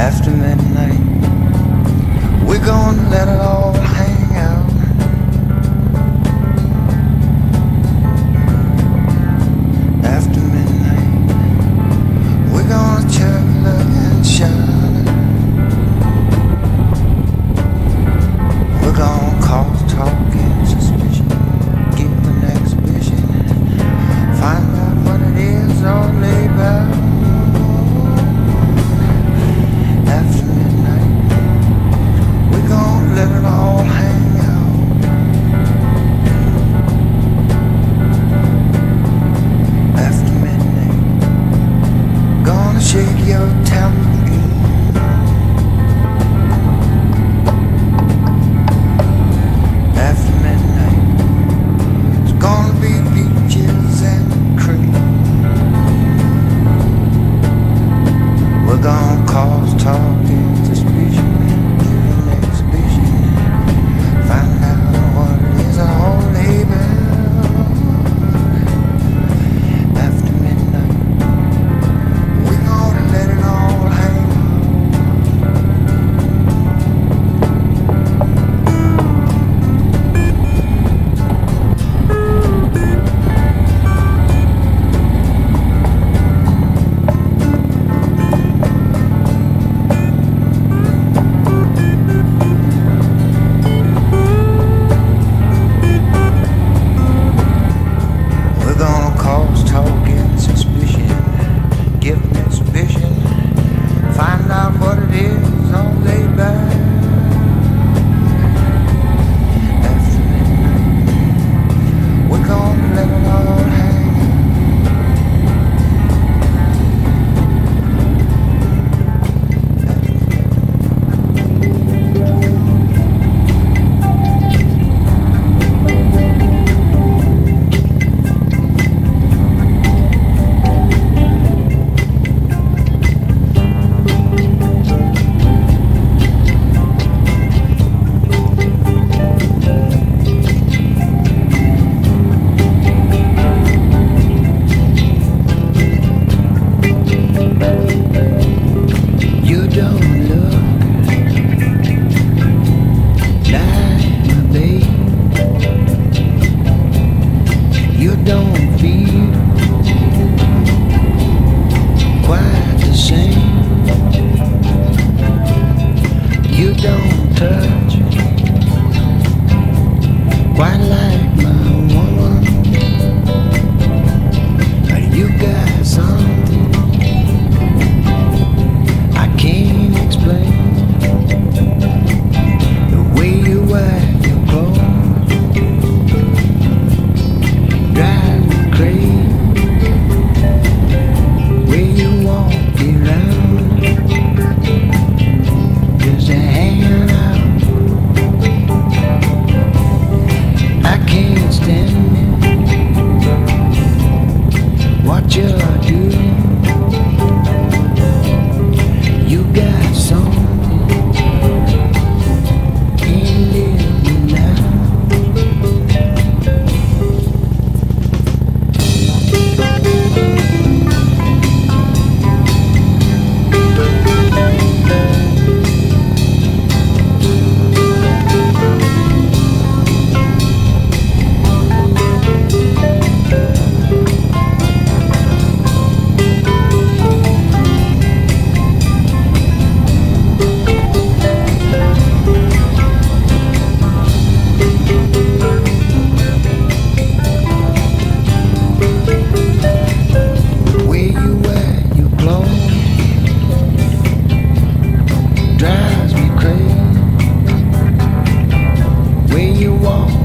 after midnight. We're gonna let it all We're gonna don't feel you walk